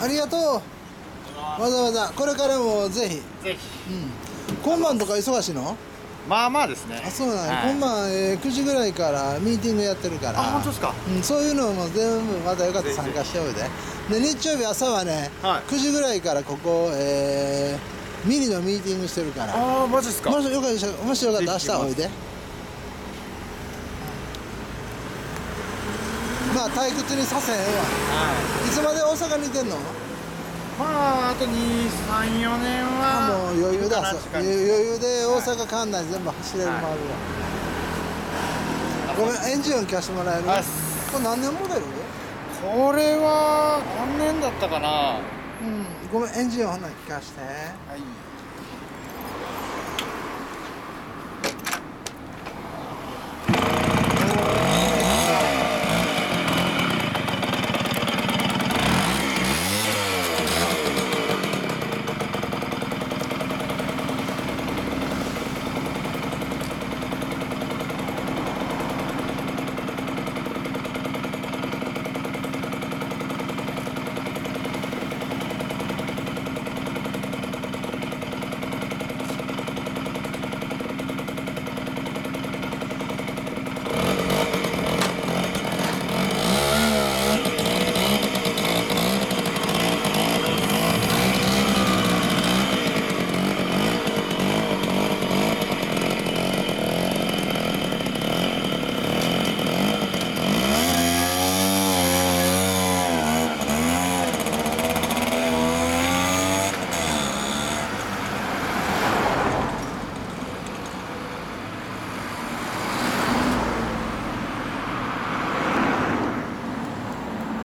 ありがとう。わざわざ。これからもぜひ。ぜひ。うん。今晩とか忙しいの？まあまあですね。あそうなんや、はい。今晩、えー9時ぐらいからミーティングやってるから。あ本当ですか？うん、そういうのも全部またよかったら参加しておいで。で日曜日朝はね、はい。9時ぐらいからここ、えーミニのミーティングしてるから。ああマジですか？もしよかったもしよかった。ら明日おいでまあ退屈にさせへんわ。はい。つまで大阪にいてんの？まああと234年あはもう余裕だ。余裕で大阪管内全部走れるはい回るわ、ごめんエンジン音聞かせてもらえる？あこれ何年モデルこれは何年だったかな。はうん。ごめんエンジン音かせて。い